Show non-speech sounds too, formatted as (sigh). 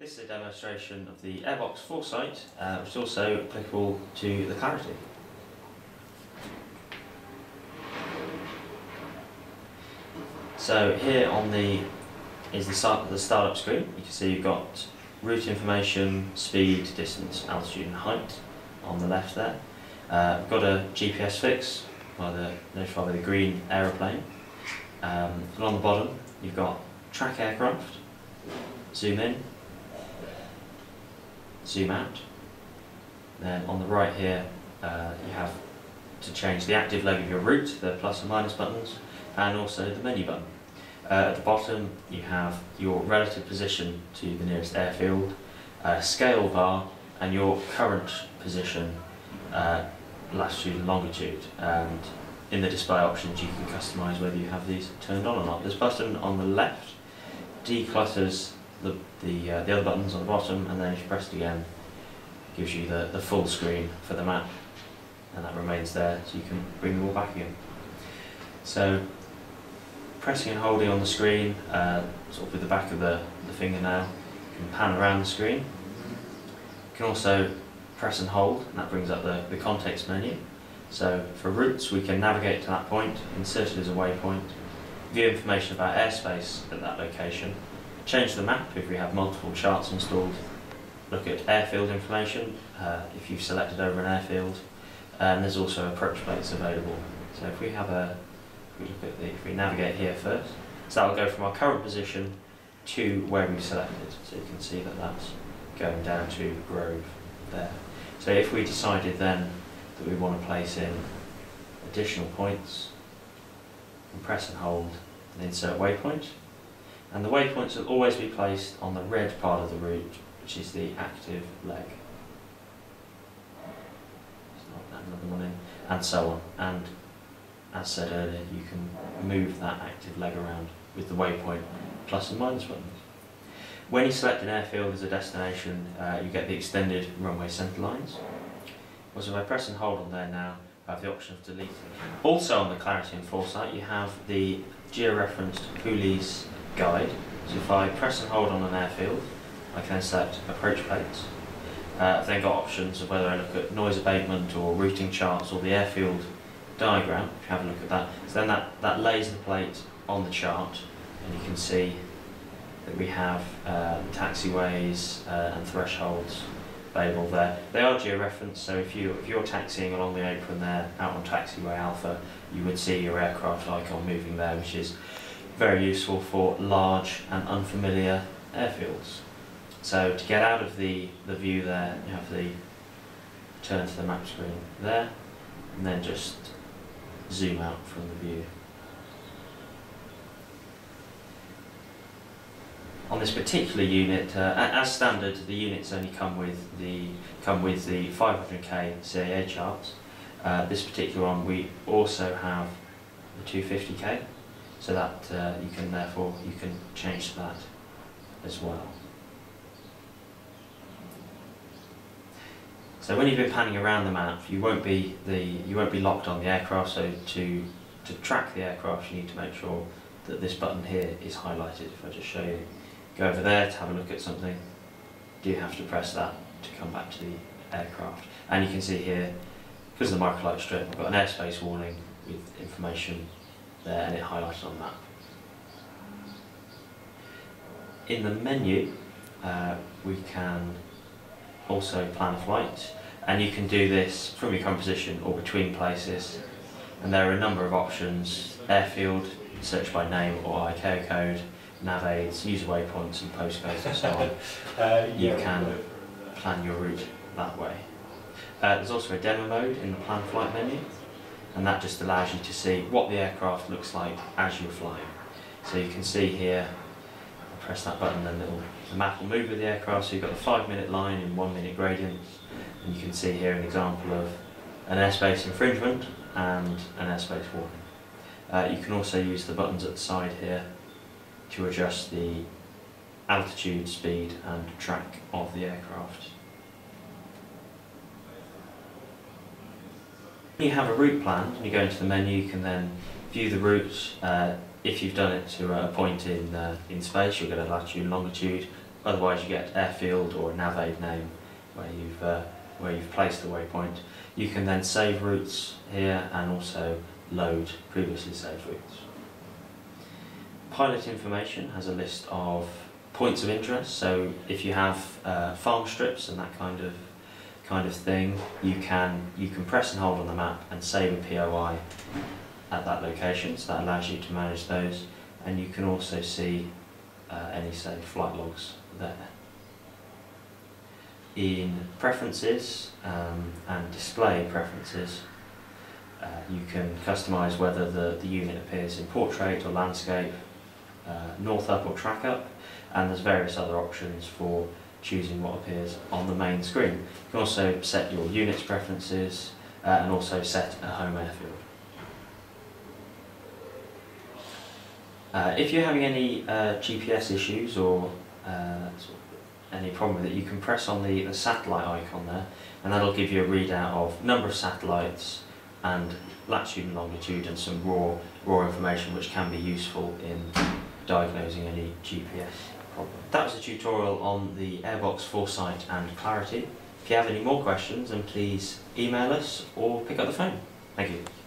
This is a demonstration of the Airbox Foresight, uh, which is also applicable to the Clarity. So here on the is the, start, the startup screen. You can see you've got route information, speed, distance, altitude and height on the left there. Uh, we've got a GPS fix by the notified by the green aeroplane. Um, and on the bottom you've got track aircraft, zoom in, zoom out. Then on the right here uh, you have to change the active leg of your route, the plus and minus buttons, and also the menu button. Uh, at the bottom you have your relative position to the nearest airfield, uh, scale bar and your current position, uh, latitude and longitude. And in the display options you can customise whether you have these turned on or not. This button on the left declutters the, the, uh, the other buttons on the bottom and then if you press it again it gives you the, the full screen for the map and that remains there so you can bring them all back again. So pressing and holding on the screen, uh, sort of with the back of the, the fingernail, you can pan around the screen. You can also press and hold, and that brings up the, the context menu. So for routes, we can navigate to that point, insert it as a waypoint, view information about airspace at that location, change the map if we have multiple charts installed, look at airfield information uh, if you've selected over an airfield, and there's also approach plates available. So if we have a if we look at the, if we navigate here first, so that will go from our current position to where we've selected. So you can see that that's going down to Grove there. So if we decided then that we want to place in additional points, and press and hold and insert waypoint. And the waypoints will always be placed on the red part of the route, which is the active leg. And so on. And as said earlier, you can move that active leg around with the waypoint plus and minus buttons. When you select an airfield as a destination, uh, you get the extended runway centre lines. Also, if I press and hold on there now, I have the option of deleting. Also on the Clarity and Foresight, you have the georeferenced Pooleys guide. So if I press and hold on an airfield, I can select approach plates. Uh, I've then got options of whether I look at noise abatement or routing charts or the airfield diagram, if you have a look at that. So then that, that lays the plate on the chart and you can see that we have uh, taxiways uh, and thresholds available there. They are georeferenced, so if, you, if you're taxiing along the apron there, out on taxiway alpha, you would see your aircraft icon moving there, which is very useful for large and unfamiliar airfields. So to get out of the, the view there, you have the turn to the map screen there, and then just zoom out from the view. On this particular unit, uh, as standard, the units only come with the come with the 500k CAA charts. Uh, this particular one, we also have the 250k, so that uh, you can therefore you can change that as well. So when you've been panning around the map, you won't be the you won't be locked on the aircraft. So to to track the aircraft, you need to make sure that this button here is highlighted. If I just show you, go over there to have a look at something, do you have to press that to come back to the aircraft? And you can see here, because of the microlight strip, I've got an airspace warning with information there, and it highlighted on that. In the menu, uh, we can also plan a flight and you can do this from your current position or between places. And there are a number of options airfield search by name or ICAO code nav aids user waypoints and postcodes and so on. (laughs) Uh, you can plan your route that way. Uh, there's also a demo mode in the plan flight menu and that just allows you to see what the aircraft looks like as you're flying so you can see here I press that button and it'll, the map will move with the aircraft so you've got a five minute line in one minute gradients and you can see here an example of an airspace infringement and an airspace warning. Uh, you can also use the buttons at the side here to adjust the altitude, speed and track of the aircraft. When you have a route planned and you go into the menu you can then view the route. Uh, if you've done it to a point in, uh, in space you'll get a latitude and longitude otherwise you get airfield or a navaid name where you've, uh, where you've placed the waypoint. You can then save routes here and also load previously saved routes. Pilot information has a list of points of interest. So if you have uh, farm strips and that kind of kind of thing, you can you can press and hold on the map and save a POI at that location. So that allows you to manage those, and you can also see uh, any saved flight logs there. In preferences um, and display preferences, uh, you can customize whether the, the unit appears in portrait or landscape, uh, north up or track up, and there's various other options for choosing what appears on the main screen. You can also set your units preferences uh, and also set a home airfield. Uh, if you're having any uh, GPS issues or uh, any problem with it, you can press on the, the satellite icon there and that'll give you a readout of number of satellites and latitude and longitude and some raw, raw information which can be useful in diagnosing any GPS. That was a tutorial on the Airbox Foresight and Clarity. If you have any more questions then please email us or pick up the phone. Thank you.